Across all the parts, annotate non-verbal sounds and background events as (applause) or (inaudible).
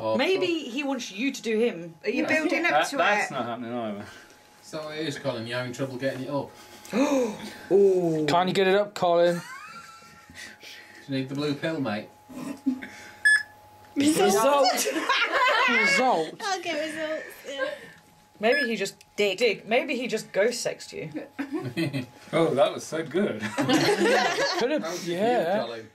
Oh, Maybe he wants you to do him. Are you building up That, to that's it? not happening either. So it is, Colin. You're having trouble getting it up. (gasps) Ooh. Can't you get it up, Colin? Do (laughs) you need the blue pill, mate? Result. Result. (laughs) I'll get results. Yeah. Maybe he just dig. dig. Maybe he just ghost sexed you. (laughs) Oh, that was so good. Could have, How's it for you, yeah. Colin?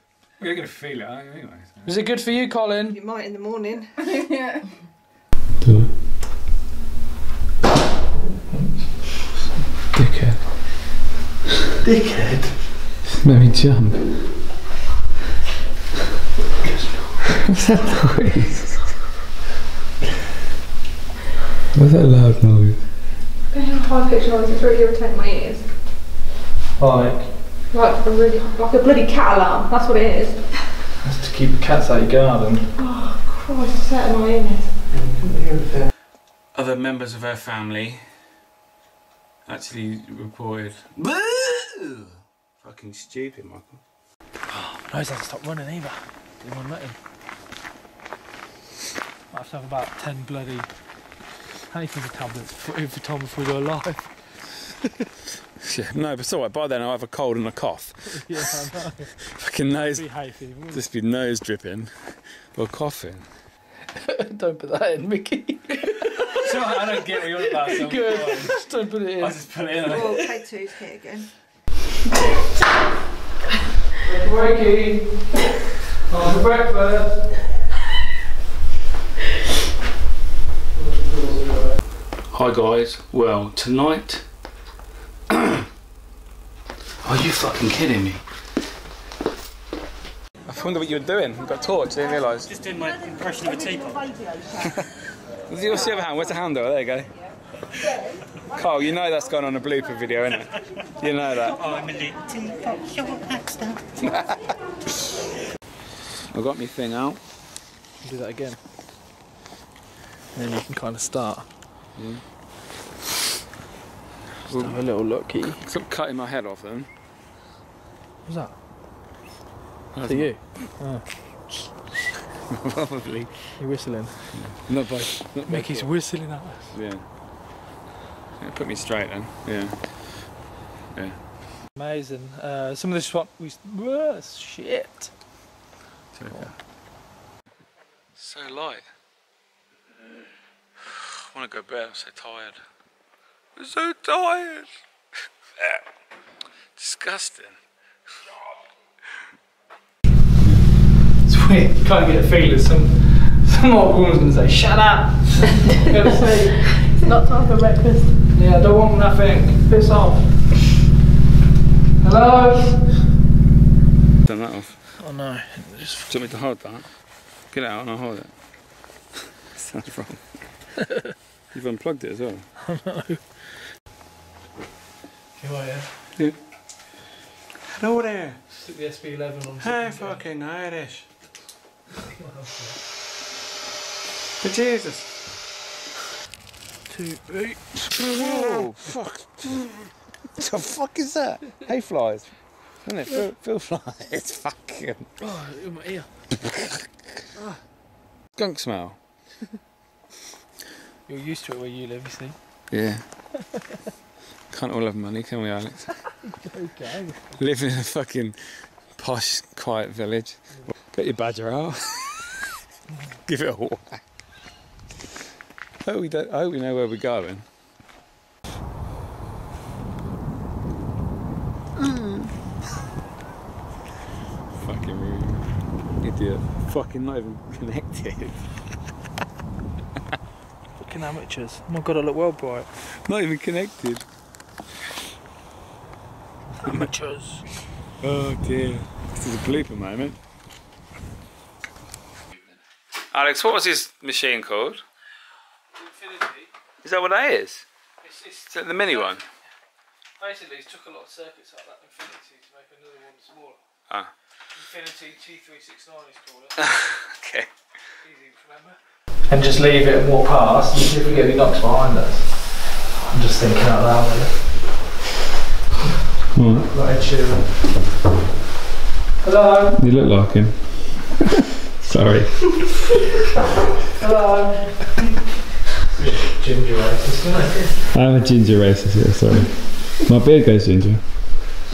You're going to feel it, aren't you, anyway? so. Was it good for you, Colin? You might in the morning. (laughs) yeah. Dickhead. Dickhead? Made me jump. What's that noise? What's that loud noise? high pitched noise, it's really irritating my ears. Like, Like a really, like a bloody cat alarm, that's what it is. that's to keep the cats out of your garden. Oh Christ, it's out of my ears. Other members of her family actually reported. Fucking stupid, Michael. Nose hasn't stopped running either. Didn't want to let him. I have to have about 10 bloody honeycomb tablets for, for Tom before we go live. Yeah, no, but it's alright. By then I'll have a cold and a cough. (laughs) yeah, I know. Fucking nose, Be hay fever. just be nose dripping or coughing. (laughs) Don't put that in, Miki. So I don't get what you're about. So Good. (laughs) Just don't put it in. I just put it in. Oh, K2's here again. Wakey. On for breakfast. Hi guys. Well, tonight. Are you fucking kidding me? I wonder what you were doing. You got a torch, didn't realise. Just doing my impression of a teapot. What's the other hand? Where's the handle? There you go. Carl, you know that's gone on a blooper video, innit? You know that. Oh, I'm a little teapot, short Baxter. I've got my thing out. Do that again. And then you can kind of start. Yeah. Just have a little looky. Stop cutting my head off then. What's that? That's To you? (laughs) Probably. You're whistling. Not by. Not Miki's foot. whistling at us. Yeah. yeah. Put me straight then. Yeah. Yeah. Amazing. Uh, some of this what we. Whoa, shit. It's okay. So light. (sighs) I want to go to bed. I'm so tired. I'm so tired. (laughs) Disgusting. It's weird. You kind of get a feel feeling some some old woman's gonna say, "Shut up." It's not time for breakfast. yeah, I don't want nothing. Piss off. Hello. Turn that off. Oh no, just Do you want me to hold that? Get it out and I'll hold it. (laughs) Sounds wrong. (laughs) You've unplugged it as well. Who are you? Hello there. Took the SB11 on. Hey, fucking Irish. For Jesus. Two, three. Whoa, oh, fuck. What the fuck is that? Hay flies. Isn't it? Phil, Phil flies. (laughs) Fucking. Oh, in my ear. (laughs) Skunk smell. You're used to it where you live, you see. Yeah. Can't all have money, can we, Alex? (laughs) Okay. Live in a fucking posh, quiet village. Get your badger out. (laughs) Give it a whack. Oh, we, don't, I hope we know where we're going. Hmm. Fucking rude. Idiot. Fucking not even connected. Fucking amateurs. Oh my god, I look well bright. Not even connected. Amateurs. Oh dear. This is a blooper moment. Alex, what was his machine called? Infinity. Is that what that is? It's, it's Is that the mini one? basically he's took a lot of circuits out of that Infinity to make another one smaller. Ah. Infinity T369 he's called it. (laughs) Okay. Easy to remember. And just leave it and walk past and see if we get any knocks behind us. I'm just thinking out loud here. Not Ed Sheeran. Hello. You look like him. (laughs) Sorry. Hello. Ginger racist, isn't it? I'm a ginger racist, yeah, sorry. My beard goes ginger.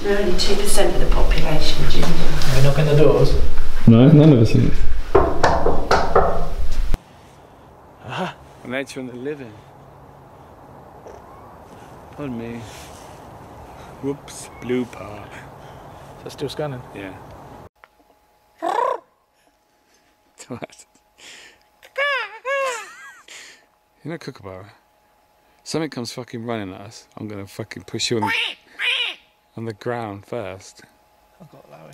Only 2% of the population, Ginger. We're knocking the doors. No, none of us are. Nature and the living. Pardon me. Whoops, blue part. Is that still scanning? Yeah. What? (laughs) You know, Kookaburra. Something comes fucking running at us. I'm gonna fucking push you on the, on the ground first. I've got Larry.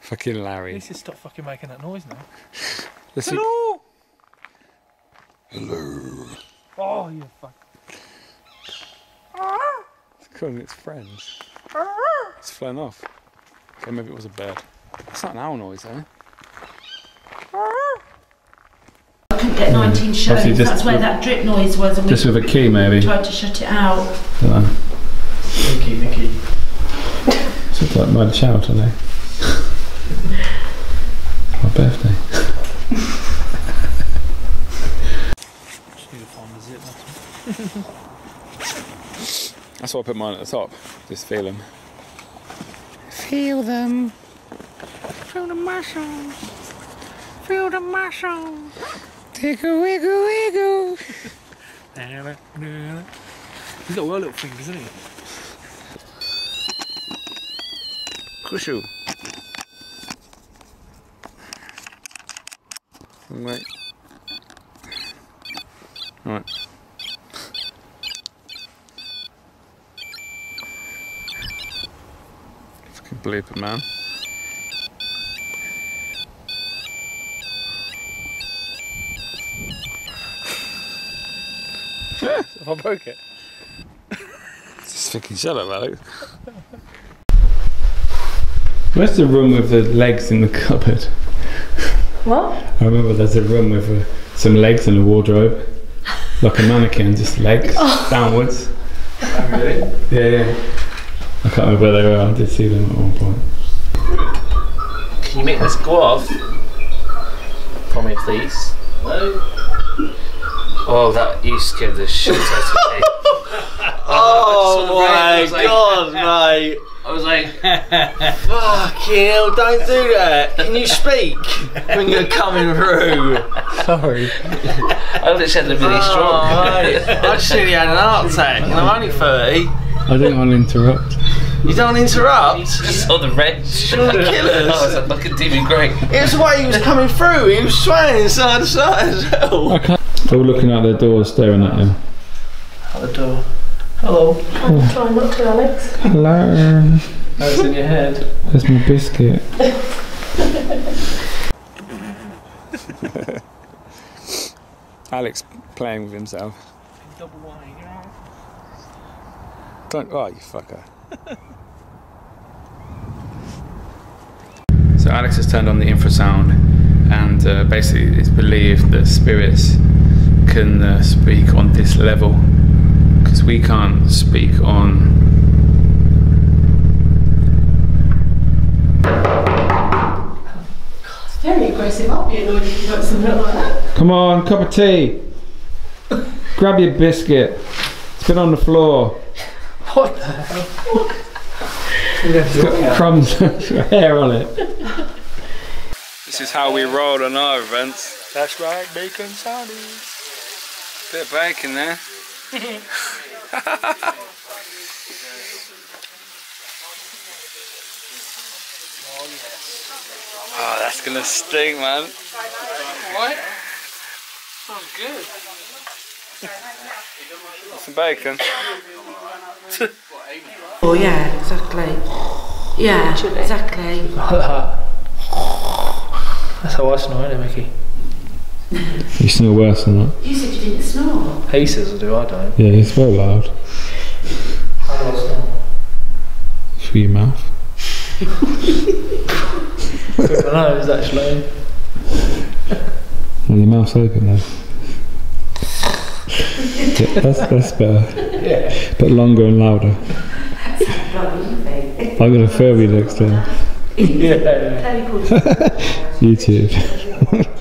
Fucking Larry. needs to stop fucking making that noise now. Listen. Hello! Hello. Oh, you fuck. It's calling its friends. It's flown off. Okay, maybe it was a bird. It's not an owl noise, eh? I couldn't get 19 shows. Obviously just That's where with- that drip noise was, and Just we with a key, maybe. tried to shut it out. Miki, Miki. It's just like my shower today. my birthday. Just need to find the zip. That's all. That's why I put mine at the top. Just feel them. Feel them. Feel the muscles. Feel the muscles. Take a wiggle wiggle. He's got well little fingers, isn't he? Kushu. Wait. Alright. Fucking blooper, man. If (laughs) I broke it. Just fucking shut up, Alex. Where's the room with the legs in the cupboard? What? I remember there's a room with uh, some legs in a wardrobe. Like a mannequin, just legs downwards. really? Yeah, yeah. I can't remember where they were, I did see them at one point. Can you make this go off for me, please? No. Oh, that you scared the shit out of me. (laughs) Oh, oh my I god, (laughs) mate. I was like, Fucking hell, don't do that. Can you speak when you're coming through? Sorry. I literally had a really Oh, strong. mate. I just nearly had an heart attack and I'm only 30. I didn't want to interrupt. You don't interrupt. Just saw the red. You're the (laughs) killers. I was like, look at Demon Grey. It was the way he was coming through. He was swaying side to side as well. I can't. They're all looking out their door, staring at you. At the door. Hello. I'm trying not to, Alex. Hello. It's in your head. There's my biscuit. (laughs) Alex playing with himself. Double wine. Don't. Oh, you fucker. (laughs) so Alex has turned on the infrasound, and uh, basically it's believed that spirits can uh, speak on this level because we can't speak on. Very aggressive. I'll be annoyed if you got something like that. Come on, cup of tea. Grab your biscuit. It's been on the floor. What the hell? It's got crumbs, hair on it. This is how we roll on our events. That's right, bacon sandwich. Bit of bacon there. (laughs) Oh, that's gonna stink, man. What? Sounds good. Some bacon. (laughs) Oh, yeah, exactly. Yeah, exactly. (laughs) Like that. That's how I snore, isn't it, Miki? You smell worse than that. You said you didn't snore. He says I do, I don't. Yeah, it's very loud. How do I snore? Through your mouth. Through my nose, actually. Well, your mouth's open though. (laughs) yeah, that's, that's better. Yeah. But longer and louder. I'm gonna film you next time. (laughs) Yeah. Very good. YouTube.